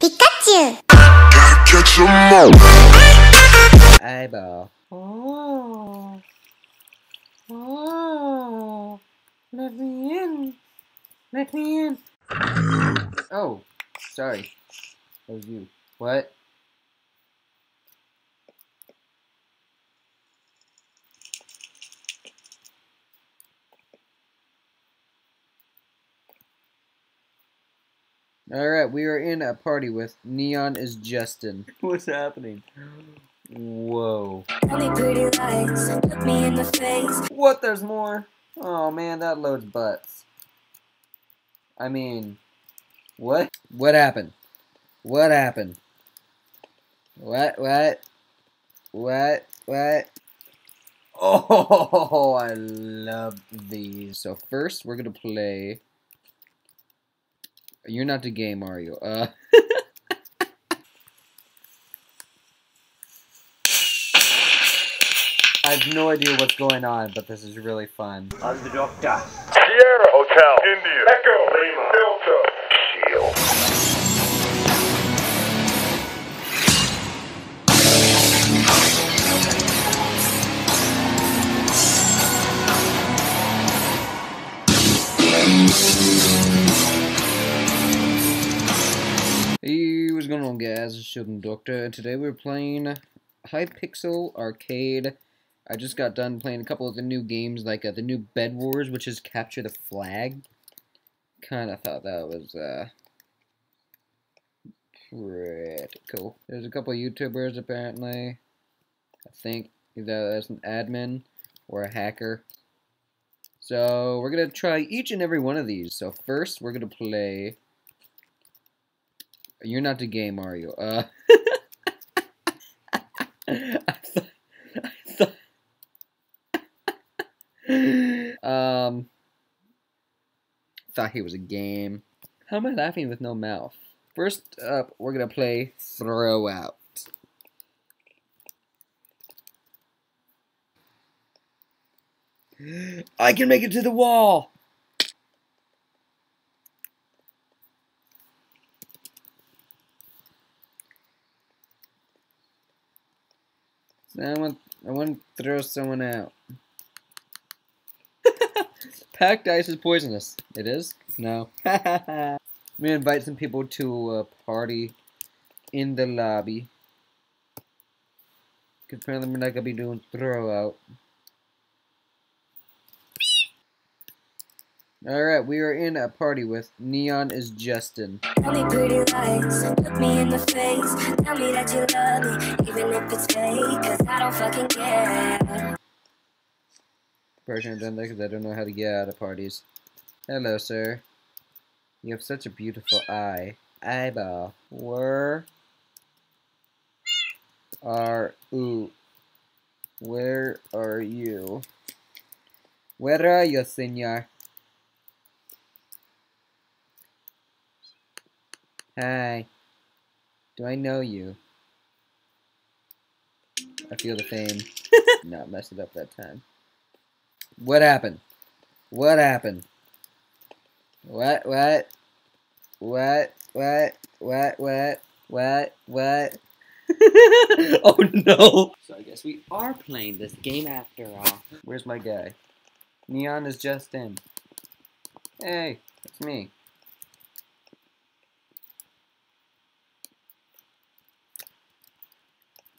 Pikachu! Catch 'em all. Eyeball. Oh. Oh. Let me in. Let me in. Oh, sorry. That was you. What? Alright, we are in a party with Neon is Justin. What's happening? Whoa. Pretty lights, look me in the face. What? There's more? Oh man, that loads butts. I mean, what? What happened? What happened? What? What? What? What? Oh, I love these. So first, we're gonna play. You're not the game, are you? Uh. I have no idea what's going on, but this is really fun. I'm the doctor. Sierra Hotel, India, Echo, Lima, Delta, what's going on guys? It's Shielding Doctor, and today we're playing Hypixel Arcade. I just got done playing a couple of the new games, like uh, the new Bed Wars, which is Capture the Flag. Kinda thought that was, uh, pretty cool. There's a couple YouTubers, apparently. I think either that's an admin or a hacker. So, we're gonna try each and every one of these. So first, we're gonna play... You're not the game, are you? Uh, I thought, I thought, um, thought he was a game. How am I laughing with no mouth? First up, we're gonna play Throw Out. I can make it to the wall! I want, I want to throw someone out. Packed ice is poisonous. It is? No. I'm gonna invite some people to a party in the lobby. Because apparently we're not gonna be doing throw out. Alright, we are in a party with Neon is Justin. Only pretty lights, look me in the face. Tell me that you love me, even if it's fake. Cause I don't fucking care. Person I've done that because I don't know how to get out of parties. Hello, sir. You have such a beautiful eye. Eyeball. Where are you? Where are you? Where are you, senor? Hi. Do I know you? I feel the fame. Not messed it up that time. What happened? What happened? What? What? What? What? What? What? What? What? oh no! So I guess we are playing this game after all. Where's my guy? Neon is Justin. Hey, it's me.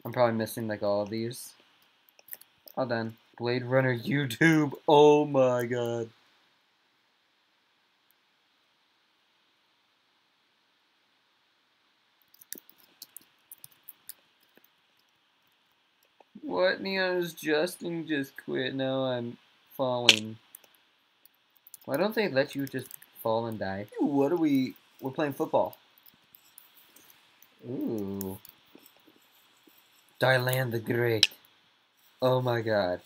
I'm probably missing like all of these. All done. Blade Runner YouTube. Oh my god. What Neon is Justin just quit. Now I'm falling. Why don't they let you just fall and die? What are we? We're playing football. Ooh. Dylan the Great. Oh my god.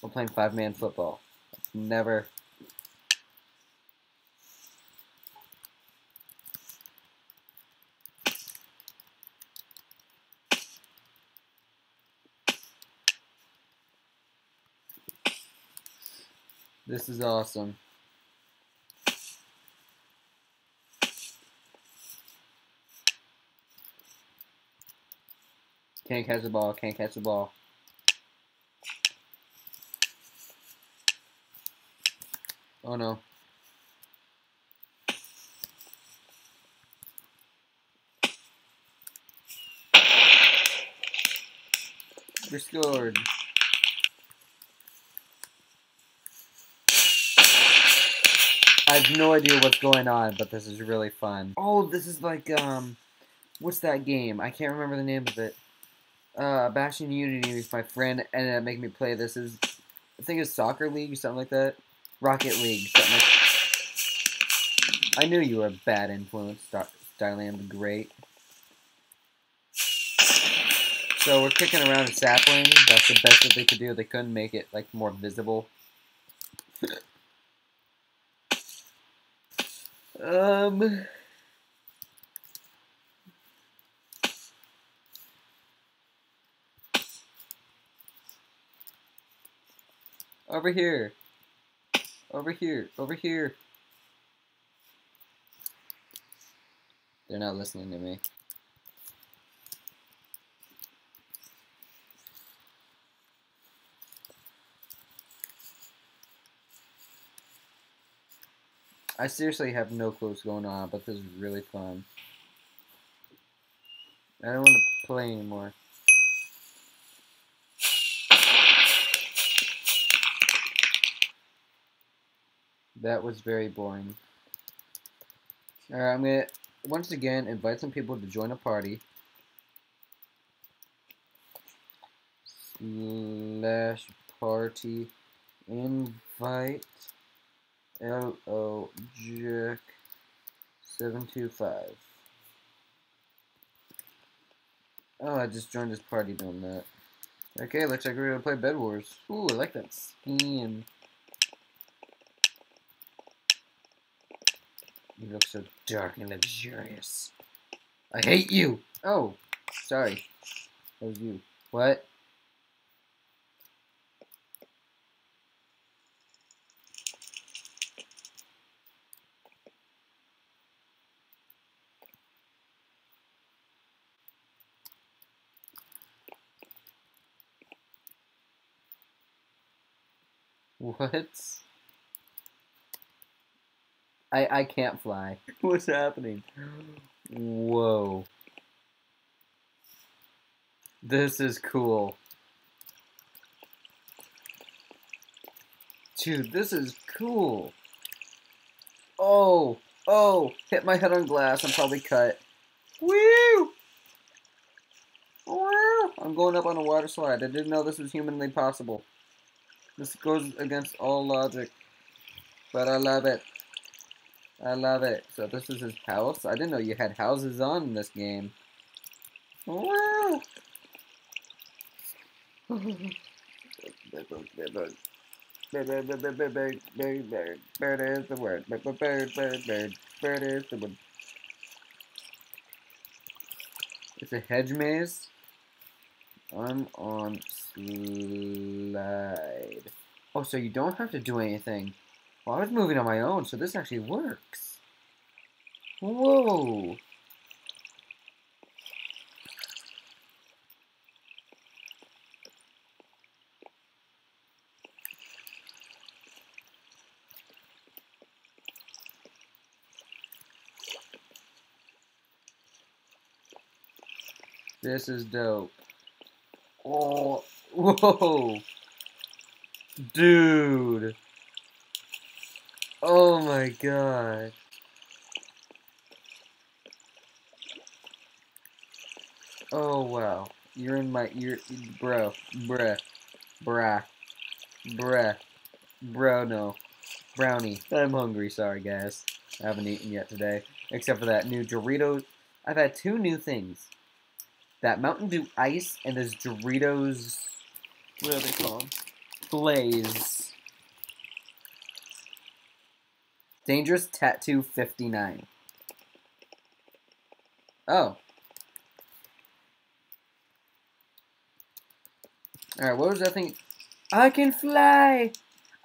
We're playing five man football. Never. This is awesome. Can't catch the ball. Can't catch the ball. Oh no. We scored. I have no idea what's going on, but this is really fun. Oh, this is like, um, what's that game? I can't remember the name of it. Uh, Bastion Unity with my friend ended up making me play this. Is I think it's Soccer League something like that. Rocket League, something like I knew you were a bad influence, Starland the Great. So we're kicking around a sapling. That's the best that they could do. They couldn't make it like more visible. um. Over here. Over here. Over here. They're not listening to me. I seriously have no clue what's going on, but this is really fun. I don't want to play anymore. That was very boring. Alright, I'm gonna once again invite some people to join a party. Slash party invite L O Jack seven two five. Oh, I just joined this party doing that. Okay, looks like we're gonna play Bed Wars. Ooh, I like that skin. You look so dark and luxurious. I hate you! Oh, sorry. That was you. What? What? I I can't fly. What's happening? Whoa. This is cool. Dude, this is cool. Oh, oh, hit my head on glass. I'm probably cut. Woo! Woo! I'm going up on a water slide. I didn't know this was humanly possible. This goes against all logic. But I love it. I love it. So this is his house. I didn't know you had houses on in this game. Wow. Bird is the word. Bird, bird, bird, bird. Bird is the word. It's a hedge maze. I'm on slide. Oh, so you don't have to do anything. Well, I was moving on my own, so this actually works. Whoa! This is dope. Oh, whoa. Dude. Oh my god. Oh wow. You're in my ear, bro, bruh, bruh, bruh, bro, no. Brownie. I'm hungry, sorry guys. I haven't eaten yet today. Except for that new Doritos. I've had two new things that Mountain Dew Ice and this Doritos, what are they called? Blaze. Dangerous Tattoo 59. Oh. Alright, what was that thing? I can fly!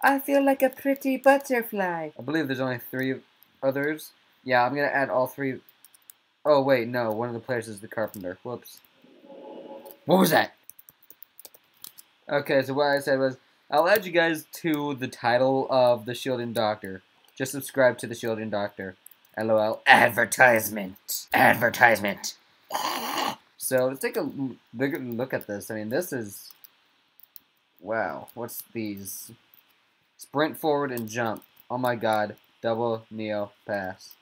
I feel like a pretty butterfly. I believe there's only three others. Yeah, I'm gonna add all three. Oh, wait, no. One of the players is the carpenter. Whoops. What was that? Okay, so what I said was, I'll add you guys to the title of the Shielding Doctor. Just subscribe to the Shielding Doctor. LOL. Advertisement. Advertisement. So let's take a bigger look at this. I mean, this is. Wow. What's these? Sprint forward and jump. Oh my god. Double Neo pass.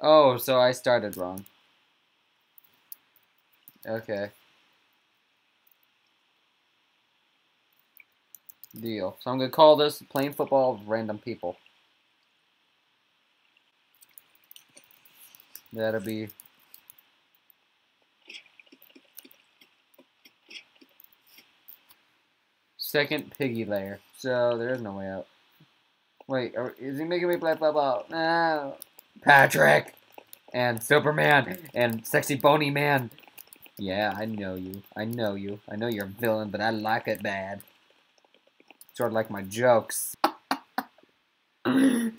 Oh, so I started wrong. Okay. Deal. So I'm gonna call this playing football random people. That'll be second piggy layer. So there is no way out. Wait, are, is he making me play football? No. Patrick and Superman and sexy bony man. Yeah, I know you. I know you. I know you're a villain, but I like it bad. Sort of like my jokes. Dude,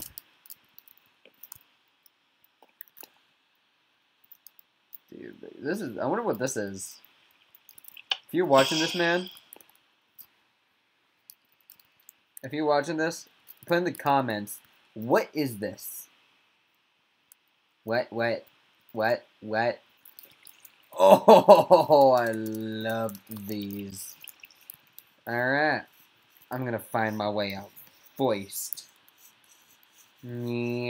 this is. I wonder what this is. If you're watching this, man. If you're watching this, put in the comments. What is this? What? What? What? What? Oh, I love these. Alright. I'm gonna find my way out. Voiced. Meow.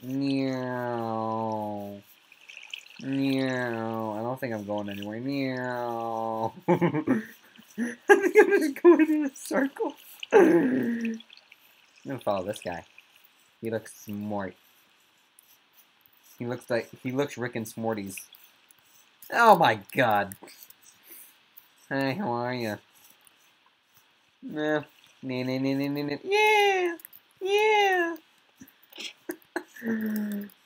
Meow. Meow. I don't think I'm going anywhere. Meow. I think I'm just going in a circle. I'm gonna follow this guy. He looks smart. He looks like he looks Rick and Smorties. Oh my god. Hey, how are you? Nah. Nah, nah, nah, nah, nah. Yeah! Yeah!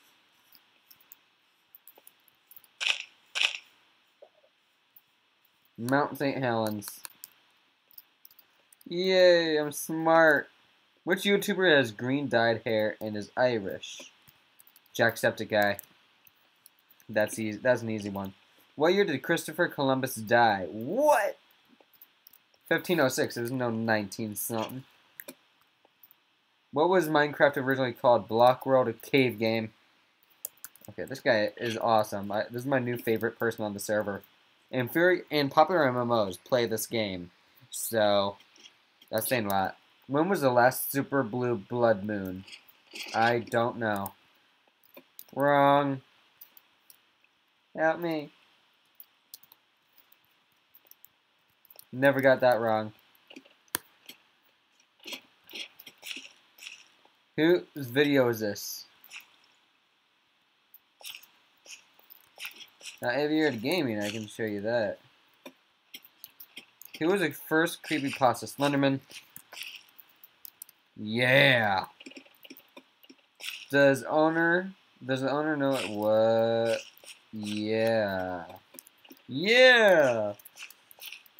Mount St. Helens. Yay, I'm smart. Which YouTuber has green dyed hair and is Irish? Jacksepticeye. That's easy. That's an easy one. What year did Christopher Columbus die? What? 1506. There's no 19 something. What was Minecraft originally called? Block World, a cave game. Okay, this guy is awesome. I, this is my new favorite person on the server. And very and popular MMOs play this game. So that's saying a lot. When was the last Super Blue Blood Moon? I don't know. Wrong. Help me. Never got that wrong. Whose video is this? Now, if you're at gaming, I can show you that. Who was the first creepypasta? Slenderman. Yeah. Does owner does the owner know it? What? Yeah. Yeah.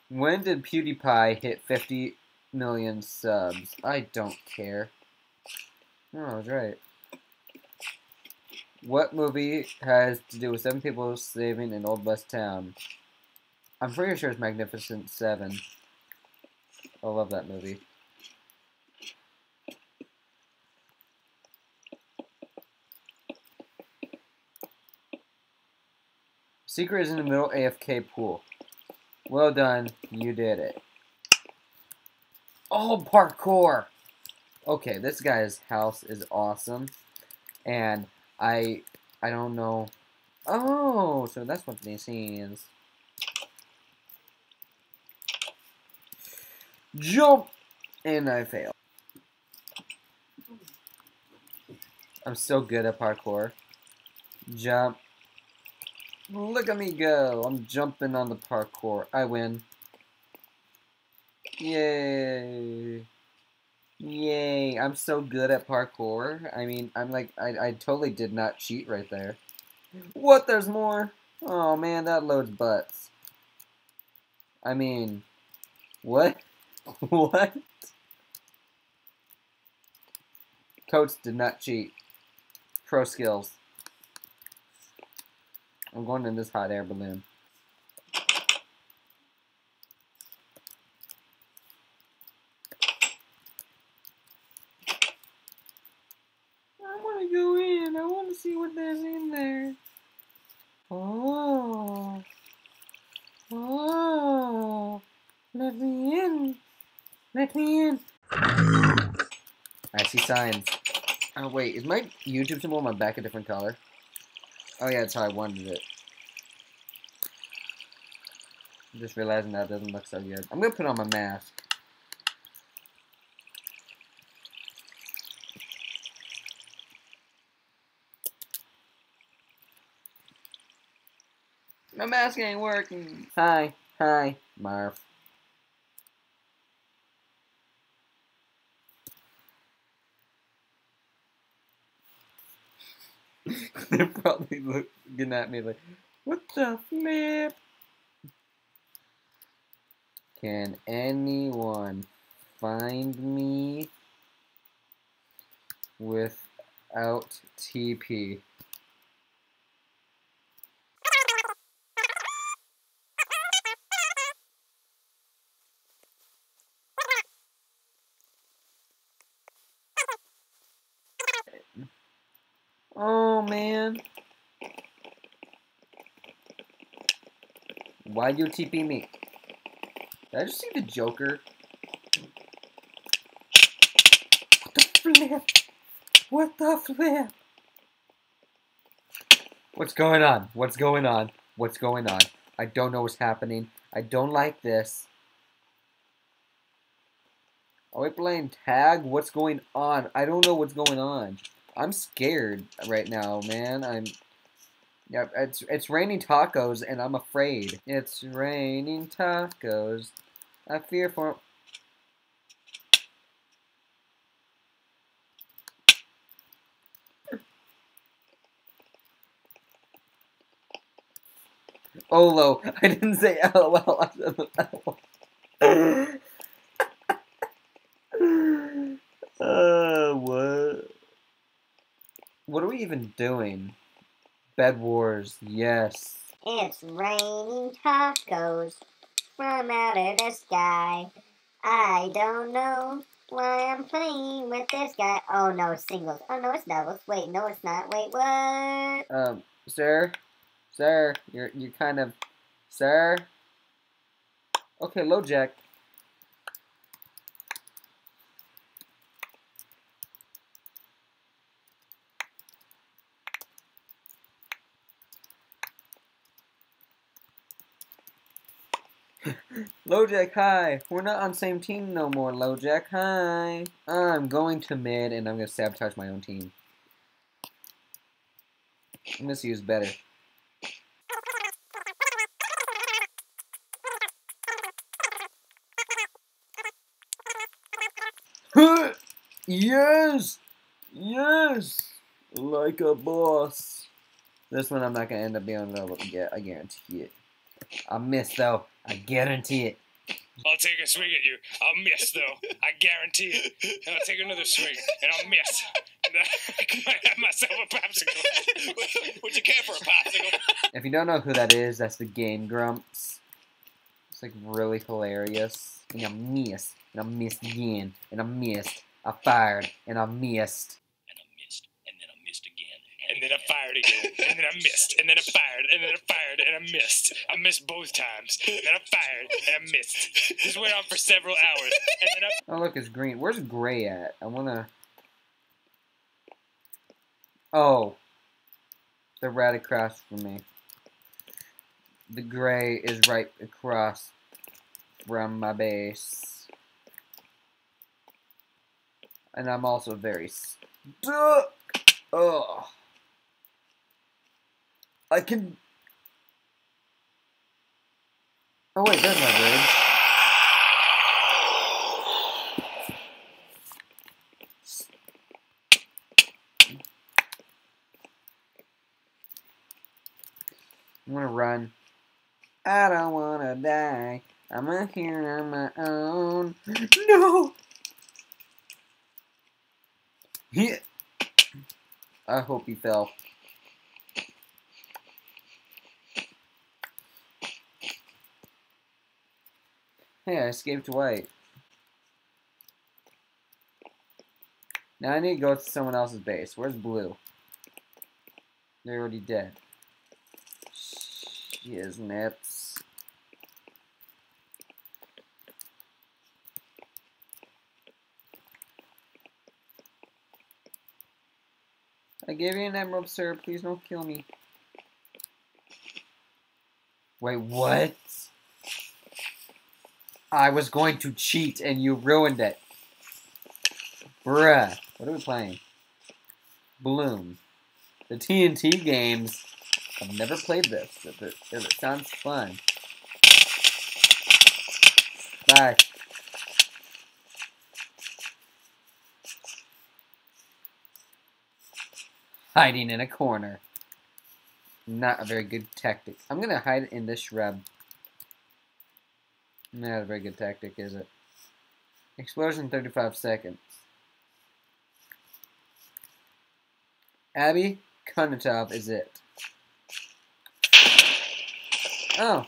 When did PewDiePie hit 50 million subs? I don't care. No, I was right. What movie has to do with seven people saving an old west town? I'm pretty sure it's Magnificent Seven. I love that movie. Secret is in the middle AFK pool. Well done, you did it. Oh, parkour! Okay, this guy's house is awesome. And I I don't know. Oh, so that's what this is. Jump! And I fail. I'm so good at parkour. Jump. Look at me go. I'm jumping on the parkour. I win. Yay. Yay. I'm so good at parkour. I mean, I'm like, I, I totally did not cheat right there. What? There's more? Oh man, that loads butts. I mean, what? what? Coach did not cheat. Pro skills. I'm going in this hot air balloon. I want to go in. I want to see what there's in there. Oh. Oh. Let me in. Let me in. I see signs. Oh, wait. Is my YouTube symbol on my back a different color? Oh, yeah, that's how I wanted it. I'm just realizing that doesn't look so good. I'm gonna put on my mask. My mask ain't working. Hi, hi, Marv. They're probably looking at me like, what the flip? Can anyone find me without TP? Oh man. Why'd you TP me? Did I just see the Joker? What the flip? What the flip? What's going on? What's going on? What's going on? I don't know what's happening. I don't like this. Are we playing tag? What's going on? I don't know what's going on. I'm scared right now, man. I'm yeah, it's it's raining tacos and I'm afraid. It's raining tacos. I fear for Olo. I didn't say LOL. I said LOL. uh, what? What are we even doing? Bed Wars, yes. It's raining tacos from out of the sky. I don't know why I'm playing with this guy. Oh no, it's singles. Oh no, it's doubles. Wait, no, it's not. Wait, what? Um, sir, sir, you're you kind of, sir. Okay, Lojack. Lojack, hi. We're not on same team no more, Lojack, hi. I'm going to mid and I'm gonna sabotage my own team. I'm gonna use better. yes! Yes! Like a boss. This one I'm not gonna end up being able to get, I guarantee it. I missed though. I guarantee it. I'll take a swing at you. I'll miss though. I guarantee it. And I'll take another swing and I'll miss. And I might have myself a popsicle. Would you care for a popsicle? If you don't know who that is, that's the Game Grumps. It's like really hilarious. And I missed. And I missed again. And I missed. I fired. And I missed. And I missed. And then I missed again. And then I fired again. And then I missed. And then I fired. And then I fired. And I missed. I missed both times. And then I fired. And I missed. This went on for several hours. And then I Oh, look, it's green. Where's gray at? I wanna. Oh. They're right across from me. The gray is right across from my base. And I'm also very stuck. Oh. I can. Oh, wait, there's my bridge. I'm gonna run. I don't wanna die. I'm a here on my own. No! He. I hope he fell. Hey, I escaped white. Now I need to go to someone else's base. Where's blue? They're already dead. Shiznits. I gave you an emerald, sir. Please don't kill me. Wait, what? I was going to cheat and you ruined it. Bruh. What are we playing? Bloom. The TNT games. I've never played this. If it, if it sounds fun. Bye. Hiding in a corner. Not a very good tactic. I'm gonna hide in this shrub. Not a very good tactic, is it? Explosion 35 seconds. Abby Konatov is it. Oh.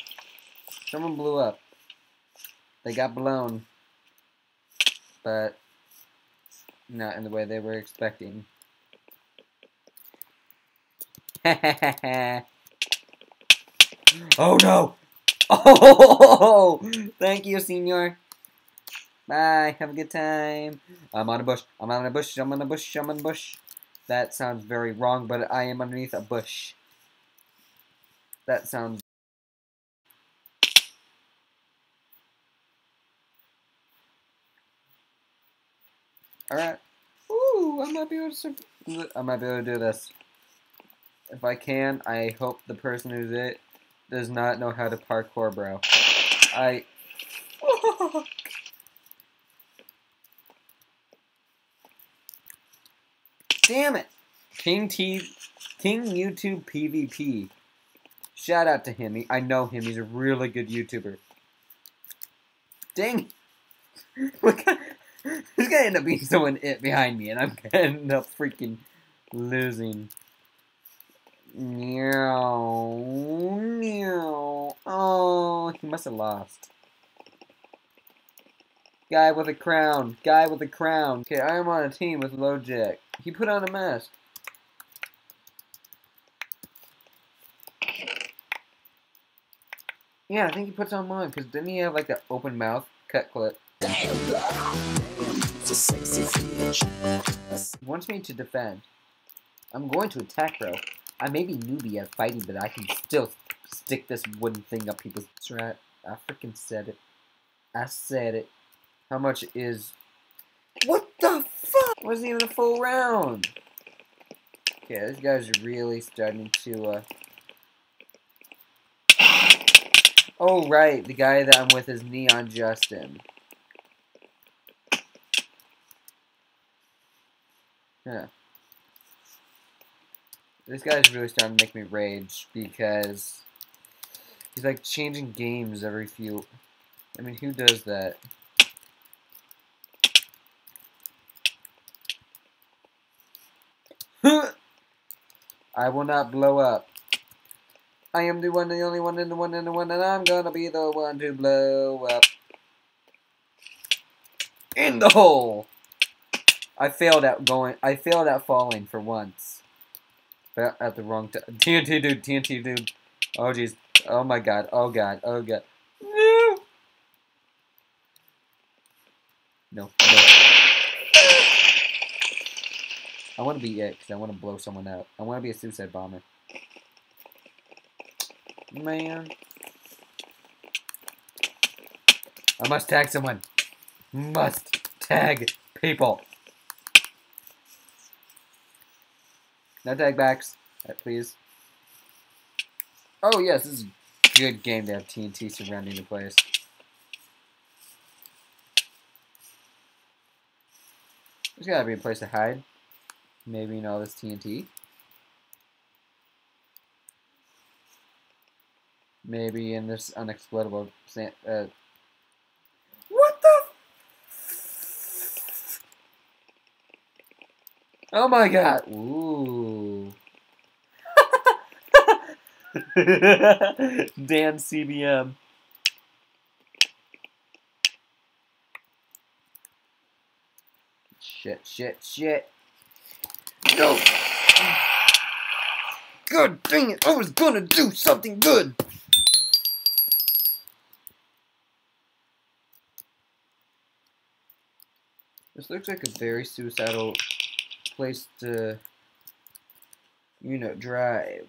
Someone blew up. They got blown. But not in the way they were expecting. oh no! Oh! Thank you, senor. Bye. Have a good time. I'm on a bush. I'm on a bush. I'm on a bush. I'm on a bush. That sounds very wrong, but I am underneath a bush. That sounds... Alright. Ooh, I might be able to... I might be able to do this. If I can, I hope the person who's it does not know how to parkour, bro. I... Damn it! King T, King YouTube PvP. Shout out to him. He, I know him. He's a really good YouTuber. Dang! He's gonna end up being someone it behind me, and I'm gonna end up freaking losing. Meow, meow. Oh, he must have lost. Guy with a crown. Guy with a crown. Okay, I am on a team with LoJack. He put on a mask. Yeah, I think he puts on mine, because didn't he have like the open mouth cut clip? He wants me to defend. I'm going to attack, bro. I may be newbie at fighting, but I can still stick this wooden thing up people's strat. I freaking said it. I said it. How much is... What the fuck? Wasn't even a full round. Okay, this guy's really starting to, uh... Oh, right. The guy that I'm with is Neon Justin. Yeah. This guy's really starting to make me rage because he's like changing games every few. I mean, who does that? I will not blow up. I am the one, the only one, and the one, and the one, and I'm gonna be the one to blow up. In the hole! I failed at going. I failed at falling for once. At the wrong time. TNT dude, TNT dude. Oh jeez. Oh my god. Oh god. Oh god. No. No. No. I want to be it because I want to blow someone out. I want to be a suicide bomber. Man. I must tag someone. Must tag people. No tag backs, uh, please. Oh yes, this is a good game to have TNT surrounding the place. There's gotta be a place to hide. Maybe in all this TNT. Maybe in this unexplodable sand. Uh, what the? Oh my god! Ooh. Dan CBM. Shit, shit, shit. No. God dang it, I was gonna do something good. This looks like a very suicidal place to, you know, drive.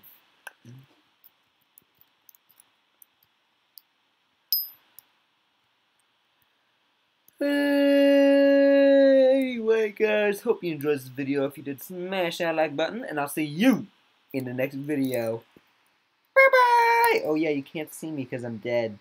Anyway, guys, hope you enjoyed this video. If you did, smash that like button, and I'll see you in the next video. Bye-bye! Oh, yeah, you can't see me because I'm dead.